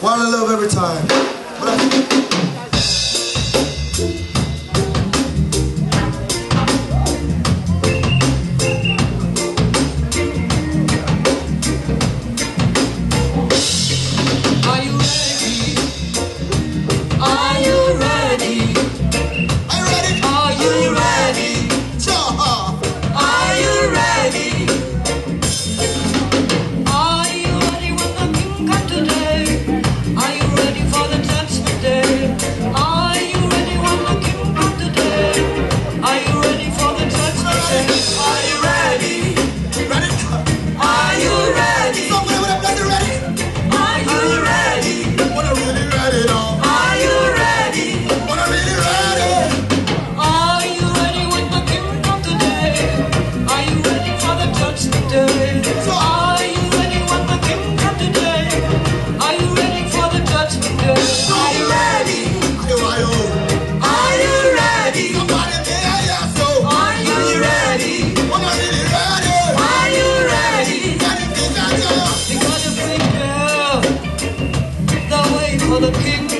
Why I love every time. single, the way for the people.